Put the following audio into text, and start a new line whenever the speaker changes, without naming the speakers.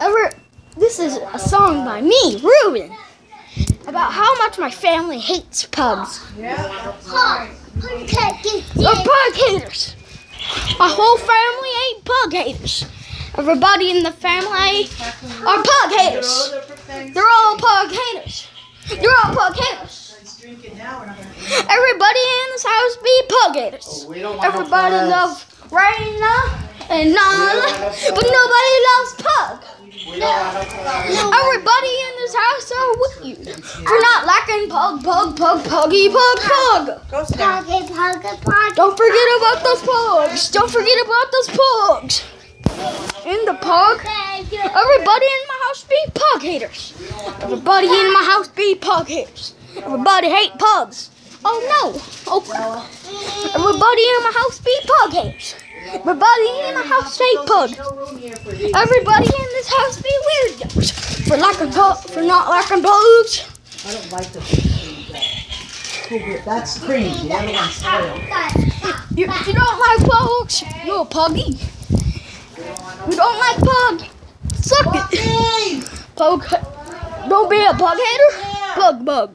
Ever, this is a song by me, Ruben, about how much my family hates pugs.
Pug. Pug taking
They're pug haters. My whole family ain't pug haters. Everybody in the family are pug haters. They're all pug haters. They're all pug haters. Everybody in this house be pug haters.
Oh, we don't want no
Everybody loves Raina and Nala, but nobody loves Pug.
We don't want no plugs.
Everybody in this house are with you. For not liking Pug, Pug, Pug, Puggy, Pug, Pug.
Go sit down.
Puggy, puggy, puggy.
Don't forget about those pugs. Don't forget about those pugs. In the pug. Everybody in my house be pug haters. Everybody in my house be pug haters. Everybody hate pugs. Oh no. Oh. Everybody in my house be pug haters. Everybody in the house hate pugs.
No room here for these.
Everybody in this house be weirdos. For pug, for not liking pugs.
I don't like the. That's cream. The other one's spoiled.
You, you don't like pugs, you're a puggy. You don't like pug. Suck it. Pug. Don't be a pug hater. Pug bug.